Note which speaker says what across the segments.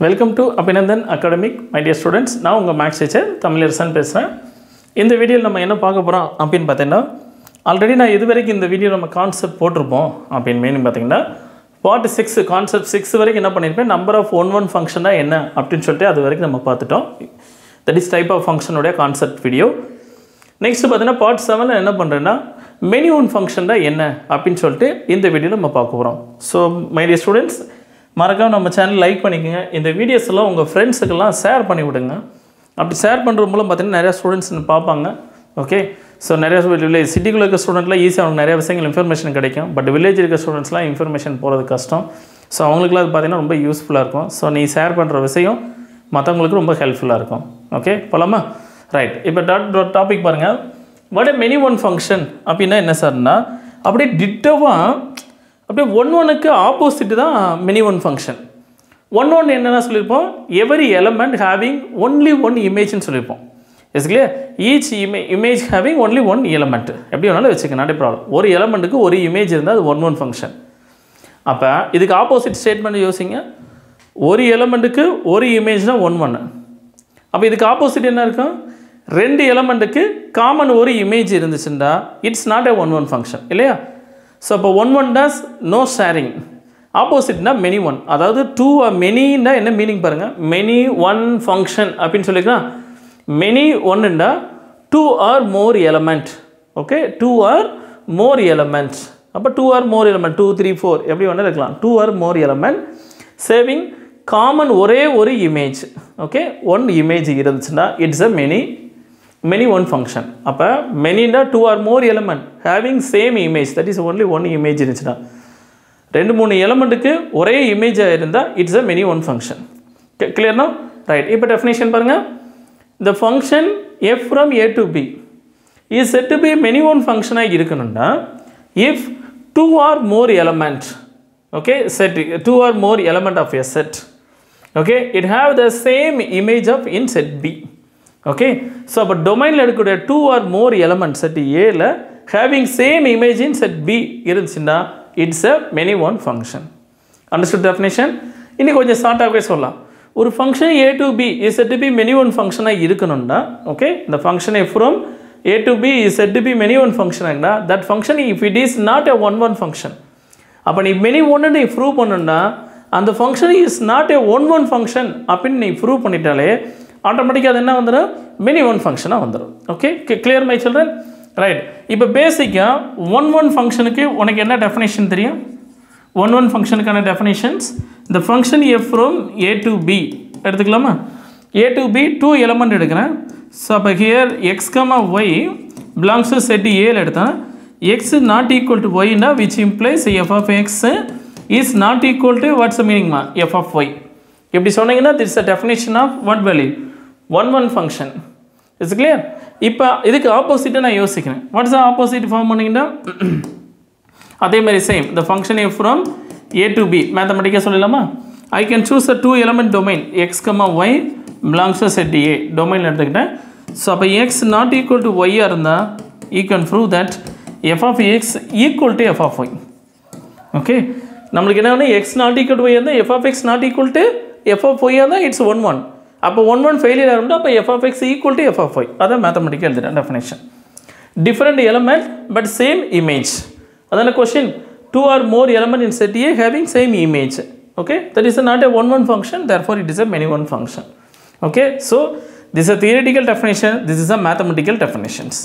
Speaker 1: Welcome to Abhinandan academic my dear students நான் உங்கள் maths teacher Tamilarasan பேசுகிறேன் இந்த வீடியோவில் நம்ம என்ன பார்க்க போகிறோம் அப்படின்னு பார்த்தீங்கன்னா ஆல்ரெடி நான் இது வரைக்கும் இந்த வீடியோ நம்ம கான்செப்ட் போட்டிருப்போம் அப்படின்னு மீனிங் பார்த்தீங்கன்னா பார்ட் சிக்ஸ் கான்செப்ட் சிக்ஸ் வரைக்கும் என்ன பண்ணியிருப்பேன் நம்பர் ஆஃப் ஒன் ஒன் ஃபங்க்ஷனாக என்ன அப்படின்னு சொல்லிட்டு அது வரைக்கும் நம்ம பார்த்துட்டோம். தட் இஸ் டைப் ஆஃப் ஃபங்க்ஷனுடைய கான்செப்ட் வீடியோ நெக்ஸ்ட் பார்த்தீங்கன்னா பார்ட் செவனில் என்ன பண்ணுறேன்னா மெனி ஒன் ஃபங்க்ஷன் தான் என்ன அப்படின்னு சொல்லிட்டு இந்த வீடியோவில் நம்ம பார்க்க போகிறோம் ஸோ மை ஸ்டூடெண்ட்ஸ் மறக்காம நம்ம சேனல் லைக் பண்ணிக்கோங்க. இந்த வீடியோஸ் எல்லாம் உங்கள் ஃப்ரெண்ட்ஸுக்கெல்லாம் ஷேர் பண்ணி விடுங்க. அப்படி ஷேர் பண்ணுறது மூலம் பார்த்தீங்கன்னா நிறையா ஸ்டூடெண்ட்ஸ் பார்ப்பாங்க. ஓகே ஸோ நிறையா வில்லேஜ் சிட்டிக்குள்ள இருக்க ஸ்டூடெண்ட்லாம் ஈஸியாக அவங்களுக்கு நிறைய விஷயங்கள் இன்ஃபர்மேஷன் கிடைக்கும். பட் வில்லேஜ் இருக்க ஸ்டூடெண்ட்ஸ்லாம் இன்ஃபர்மேஷன் போகிறது கஷ்டம். ஸோ அவங்களுக்குலாம் அது பார்த்தீங்கன்னா ரொம்ப யூஸ்ஃபுல்லாக இருக்கும். ஸோ நீ ஷேர் பண்ணுற விஷயம் மற்றவங்களுக்கு ரொம்ப ஹெல்ப்ஃபுல்லாக இருக்கும். ஓகே போலாமா? ரைட் இப்போ டாட் டாபிக் பாருங்கள் வட மெனி ஒன் ஃபங்க்ஷன் அப்படின்னா என்ன சார்னா அப்படியே டிட்டவாக அப்படியே ஒன் ஒனுக்கு ஆப்போசிட் தான் many one function one one என்னென்ன சொல்லியிருப்போம்? Every element having only one இமேஜ்னு சொல்லியிருப்போம். Yes clear each இமே image having only one element எப்படி வேணாலும் வச்சுக்க நாட் ப்ராப்ளம் ஒரு எலமெண்ட்டுக்கு ஒரு இமேஜ் இருந்தால் அது ஒன் ஒன் ஃபங்க்ஷன் அப்போ இதுக்கு ஆப்போசிட் ஸ்டேட்மெண்ட் யோசிங்க. ஒரு எலமெண்ட்டுக்கு ஒரு இமேஜ் தான் ஒன் ஒன்று அப்போ இதுக்கு ஆப்போசிட் என்ன இருக்கும்? ரெண்டு எலமெண்ட்டுக்கு காமன் ஒரு இமேஜ் இருந்துச்சுன்னா it's not a one one function இல்லையா? ஸோ அப்போ one one does no sharing ஆப்போசிட்னா many one அதாவது டூ மெனின்னா என்ன மீனிங் பாருங்கள் மெனி ஒன் ஃபங்க்ஷன் அப்படின்னு சொல்லிக்கலாம். Many ஒன்னுண்டா two or more element okay two or more element அப்போ two or more element two three four எப்படி வேணால் இருக்கலாம். Two or more element saving common ஒரே ஒரு இமேஜ் ஓகே ஒன் இமேஜ் இருந்துச்சுன்னா it's a many many one function அப்போ மெனின்னா two or more element having same image that is only one image இருந்துச்சுன்னா. ரெண்டு மூணு எலமெண்ட்டுக்கு ஒரே இமேஜாக இருந்தால் it's a many one function கிளியர்னா right இப்போ டெஃபினேஷன் பாருங்கள் இந்த function f from A to B is said to be many one ஃபங்க்ஷனாக இருக்கணும்னா if two or more element okay set two or more element of a set okay it have the same image of in set B okay so அப்போ டொமைனில் இருக்கக்கூடிய two or more element set ஏல having same image in set B இருந்துச்சுன்னா it's a many one function understood definition இன்னும் கொஞ்சம் ஷார்ட்டாகவே சொல்லலாம். ஒரு function A to B is said be many one ஃபங்க்ஷனாக இருக்கணும்னா ஓகே இந்த function from A to B is said to be many one ஃபங்க்ஷனாகனா that function if it is not a one one function அப்போ நீ many ஒன்று நீ prove பண்ணணுன்னா அந்த function is not a one one function அப்படின்னு நீ prove பண்ணிட்டாலே ஆட்டோமேட்டிக்காக அது என்ன வந்துடும் மினி ஒன் ஃபங்க்ஷனாக வந்துடும் okay clear my children right இப்போ பேசிக்காக ஒன் ஒன் ஃபங்க்ஷனுக்கு உனக்கு என்ன டெஃபினேஷன் தெரியும்? ஒன் ஒன் ஃபங்க்ஷனுக்கான டெஃபினேஷன்ஸ் இந்த function f from A to B எடுத்துக்கலாமா? A to B two element எடுக்கிறேன். ஸோ அப்போ here x comma y belongs to set ஏல எடுத்தேன். X not equal to ஒய்னா which implies f of x is not equal to what's மீனிங்மா F of Y இப்படி சொன்னீங்கன்னா that's a definition of one value one one function it's clear இப்போ இதுக்கு ஆப்போசிட்டாக நான் யோசிக்கிறேன். Watts opposite form பண்ணிங்கன்னா அதே மாதிரி சேம் இந்த function f from A to B மேத்தமெட்டிக்காக சொல்லலாமா I can choose a two element domain x comma y belongs to set A domain எடுத்துக்கிட்டேன். ஸோ அப்போ எக்ஸ் நாட் ஈக்குவல் டு ஒய்யாக இருந்தால் I can prove that f of x equal to f of y okay நம்மளுக்கு என்ன வேணும்? X not equal to y இருந்தால் f of x not equal to f of ஒய்யாக இருந்தால் it's one one அப்போ one one failure ஆகும்னா அப்போ F of X equal to F of Y அதான் மேத்தமெட்டிக்காக எழுதுறேன் definition different element but same image அதான question two or more element in set A having same image okay that is not a one one function therefore it is a many one function okay so this a theoretical definition this is a mathematical definitions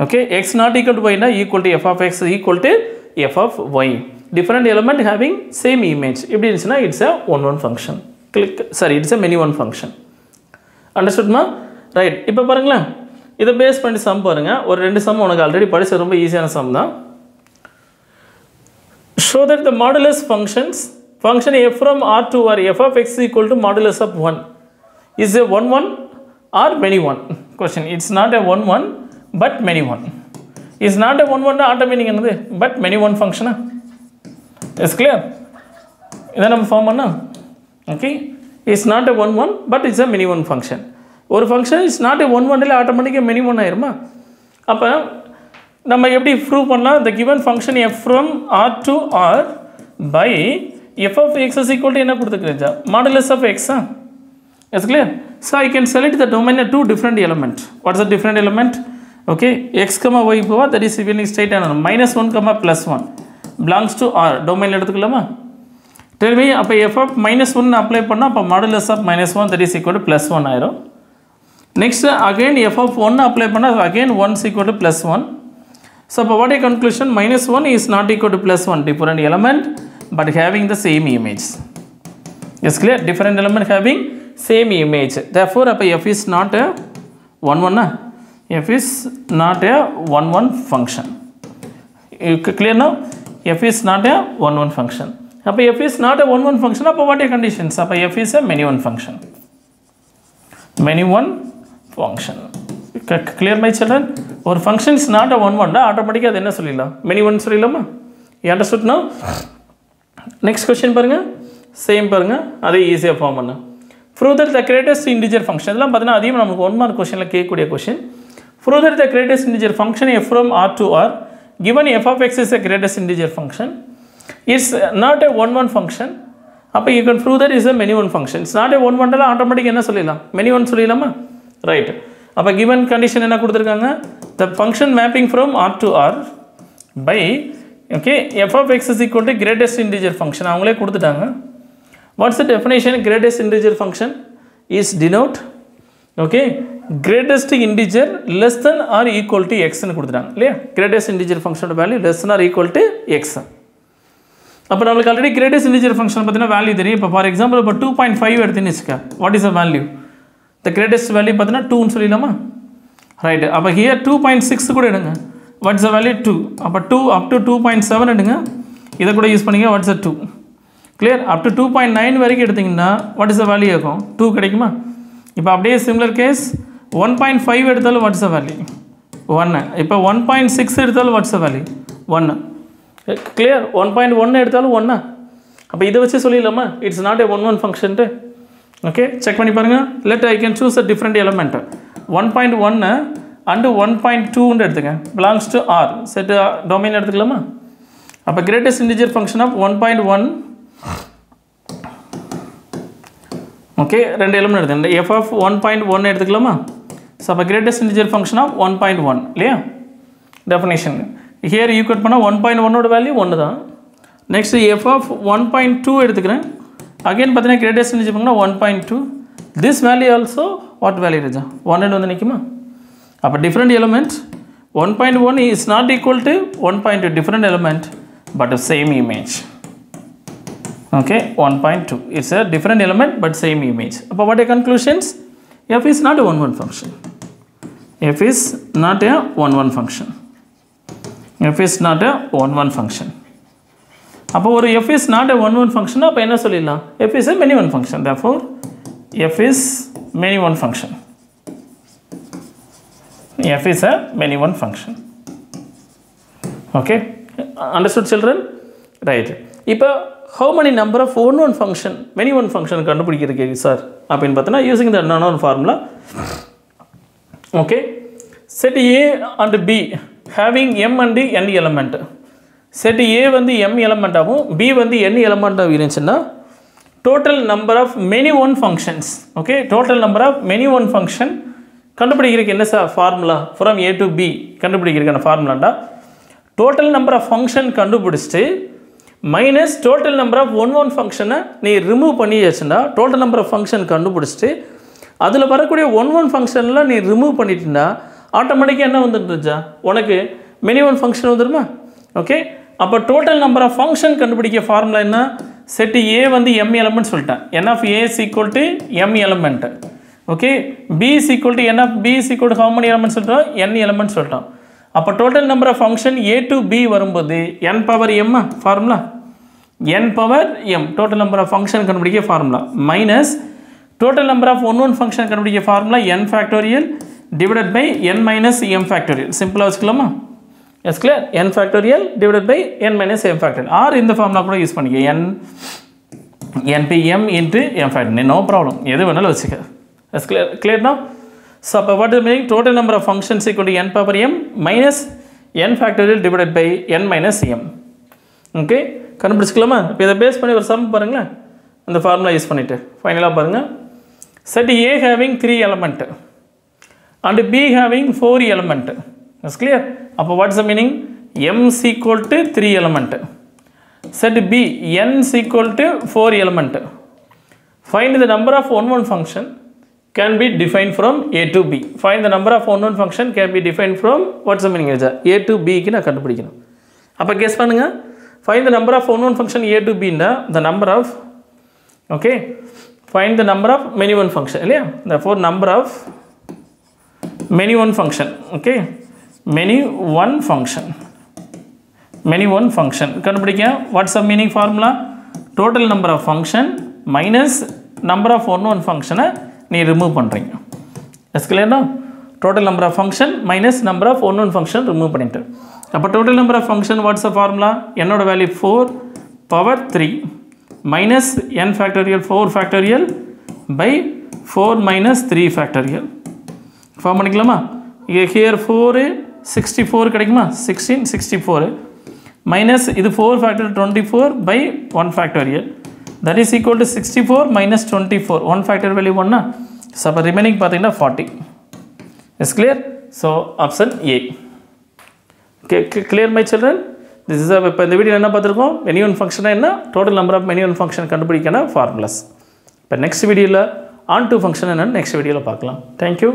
Speaker 1: okay X not equal to ஒய்னா equal to F of X equal to F of Y different element having same image எப்படி இருந்துச்சுன்னா it's a one one Function click sorry it's a many one function அண்டர்ஸ்டுட்மா right இப்போ பாருங்களேன். இதை base பண்ணி some பாருங்கள் ஒரு ரெண்டு some உனக்கு ஆல்ரெடி படித்த ரொம்ப ஈஸியான சம் தான். Show that the modulus functions function f from R to R f of x equal to modulus of one is a one one or many one question it's not a one one but many one is not a one one auto meaning என்னது? But many one ஃபங்க்ஷனா is clear இதை நம்ம form பண்ணா okay it's not a one one but it's a many one function ஒரு function it's not a one ஒன்னில் ஆட்டோமேட்டிக்காக mini one ஆயிருமா அப்போ நம்ம எப்படி ப்ரூவ் பண்ணலாம் the given function f from R to R by f of x is equal என்ன கொடுத்துக்கிறேன் modulus of exa it's clear so I can select the domain two different element what's a different element okay x comma y போவா that is straight ஆனால் minus one comma plus one belongs to R domain எடுத்துக்கலாமா Tell me அப்போ f of minus 1 apply பண்ணால் அப்போ modulus of minus 1 that is equal to plus 1 ஆயிரும் next again f of 1 apply பண்ணால் again 1 is equal to plus 1 so அப்போ what a conclusion minus 1 is not equal to plus 1 different element but having the same image Yes, clear? Different element having same image. Therefore, அப்போ f is not a 1 1 f is not a 1 1 function. You c- clear now? f is not a 1 1 function. அப்போ f is not a one one function அப்போ what a conditions அப்போ f is a many one function many one function clear my children ஒரு function is not a 1 1 ஆட்டோமேட்டிக்காக அது என்ன சொல்லிடலாம்? Many one சொல்லிடலாமா? ஏன்ட்ட understood நெக்ஸ்ட் கொஸ்டின் பாருங்கள் சேம் பாருங்கள் அதே ஈஸியாக ஃபார்ம் பண்ண. Prove that the greatest integer function இதெல்லாம் பார்த்தீங்கன்னா அதையும் நமக்கு ஒன் மார்க் கொஸ்டினில் கேட்கக்கூடிய question prove that the greatest integer function f from R to R given f of x is a greatest integer function. It's not a one one function அப்போ you can prove that is a many one function it's not a one ஒன்றில் automatic என்ன சொல்லிடலாம் many one சொல்லிடலாமா right அப்போ given condition என்ன கொடுத்துருக்காங்க the function mapping from R to R by okay f of x is equal to greatest integer function அவங்களே கொடுத்துட்டாங்க what's the definition greatest integer function is denote okay greatest integer less than or equal to எக்ஸ்னு கொடுத்துட்டாங்க இல்லையா greatest integer ஃபங்க்ஷனோட value less or equal to x அப்போ நம்மளுக்கு already greatest integer function பார்த்தீங்கன்னா value தெரியும். இப்போ ஃபார் எக்ஸாம்பிள் இப்போ two point five எடுத்துன்னு வச்சுக்க. What is a value the greatest value பார்த்தீங்கன்னா டூன்னு சொல்லிடலாமா? ரைட்டு அப்போ ஹியர் டூ பாயிண்ட் சிக்ஸ் கூட எடுங்க. வாட்ஸ் அ வேல்யூ டூ அப்போ two up to two point seven எடுங்க. இதை கூட யூஸ் பண்ணிங்க what's a two clear up to two point nine வரைக்கும் எடுத்திங்கன்னா வாட் இஸ் அ வேல்யூ இருக்கும்? டூ கிடைக்குமா? இப்போ அப்படியே similar case one point five எடுத்தாலும் வாட்ஸ் அ வேல்யூ ஒன்று இப்போ ஒன் பாயிண்ட் சிக்ஸ் எடுத்தாலும் வாட்ஸ் அ வேல்யூ ஒன்று கிளியர் ஒன் பாயிண்ட் ஒன்று எடுத்தாலும் ஒன்றா அப்போ இதை வச்சு சொல்லிடலாமா? It's not a one one ஃபங்க்ஷன்ட்டு okay check பண்ணி பாருங்கள் let I can choose a different element one point ஒன்று அண்டு ஒன் பாயிண்ட் டூன்னு எடுத்துங்க belongs to R set domain எடுத்துக்கலாமா? அப்போ greatest integer function of one point one okay ரெண்டு element எடுத்துங்க f of one point one எடுத்துக்கலாமா? So அப்போ greatest integer function of one point one இல்லையா? டெஃபினேஷன் ஹியர் ஈக்குவட் பண்ணால் ஒன் பாயிண்ட் ஒன்னோட value ஒன்று தான். Next f of one point two எடுத்துக்கிறேன். அகைன் பார்த்தீங்கன்னா gradation integer one point two this value also what value இருச்சா one வந்து நிற்குமா அப்போ different element one point one is not equal to one point two different element but same image okay 1.2 it's a different element but same image. அப்போ what are conclusions? F is not a one one function. F is not a one one function. F is not a one one function அப்போ ஒரு f is not a one one function அப்போ என்ன சொல்லிடலாம் f is a many one function therefore f is many one function f is a many one function okay understood children right இப்போ how many number of one one function many one function function கண்டுபிடிக்கிறதுக்கு sir அப்படின்னு பார்த்தோன்னா using the நான் formula okay set A and B having M and N element set A வந்து M எலமெண்ட்டாகவும் B வந்து என் எலமெண்ட்டாகவும் இருந்துச்சுன்னா total number of many one functions okay total number of many one function கண்டுபிடிக்கிறதுக்கு என்ன sir formula from A to B கண்டுபிடிக்கிறதுக்கான ஃபார்முலாண்டா total number of function கண்டுபிடிச்சிட்டு minus total number of one one ஃபங்க்ஷனை நீ ரிமூவ் பண்ணியாச்சுன்னா டோட்டல் நம்பர் ஆஃப் ஃபங்க்ஷன் கண்டுபிடிச்சிட்டு அதில் வரக்கூடிய ஒன் ஒன் ஃபங்க்ஷன்லாம் நீ ரிமூவ் பண்ணிட்டீங்கன்னா ஆட்டோமேட்டிக்காக என்ன வந்துட்டுருச்சா உனக்கு மெனி ஒன் ஃபங்க்ஷன் வந்துருமா? ஓகே அப்போ டோட்டல் நம்பர் ஆஃப் ஃபங்க்ஷன் கண்டுபிடிக்க ஃபார்முலா என்ன? செட்டு ஏ வந்து எம் எலமெண்ட் சொல்லிட்டேன். N of A equal to M element okay B equal to N of B equal to how many element சொல்லிட்டோம்? N element சொல்லிட்டோம். அப்போ total number of function A to B வரும்போது என் power எம்மா formula N power M total number of function கண்டுபிடிக்க formula minus total number of one one function கண்டுபிடிக்க formula N factorial divided by N minus M factorial சிம்பிளாக வச்சுக்கலாமா? Yes clear N factorial divided by N minus M factorial or இந்த formula கூட use பண்ணிக்க. N NPM into M factor no problem எது வேணாலும் வச்சுக்க. Yes clear கிளியர்னா so அப்போ what is meaning total number of functions equal to N power M minus N factorial divided by N minus M okay கண்டுபிடிச்சிக்கலாமா? இப்போ இதை base பண்ணி ஒரு some பாருங்களேன். அந்த ஃபார்முலா யூஸ் பண்ணிவிட்டு ஃபைனலாக பாருங்கள் set A having three element element and B having four element is clear அப்போ what's the meaning M equal to three element set B N equal to four element find the number of one one function can be defined from a to b find the number of one one function can be defined from what's the meaning is that a to b க்கு நான் கண்டுபிடிக்கணும் அப்போ guess பண்ணுங்க find the number of one one function a to b னா the number of okay find the number of many one function இல்லையா therefore number of many one function okay many one function many one function கண்டுபிடிக்க what's the meaning formula total number of function minus number of one one function நீ remove பண்ணுறீங்க yes கிளியர்னா total number of function minus number of one one function remove பண்ணிட்டு அப்போ total number of function what's the formula என்னோட value four power three minus n factorial 4 factorial by 4 minus 3 factorial form பண்ணிக்கலாமா? இங்கே here four sixty four கிடைக்குமா? Sixteen sixty four minus இது four factor twenty four by one factorial that is equal to sixty four minus twenty four one factor value ஒன்னா so அப்போ remaining பார்த்தீங்கன்னா forty is clear so option A clear my children this is இப்போ இந்த video என்ன பார்த்துருக்கோம்? மெனியூன் ஃபங்க்ஷனாக என்ன? Total number of many one function கண்டுபிடிக்கணும் ஃபார்முலாஸ் இப்போ நெக்ஸ்ட் வீடியோவில் ஆன் டூ ஃபங்க்ஷன் என்னென்னு நெக்ஸ்ட் வீடியோவில் பார்க்கலாம். Thank you